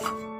you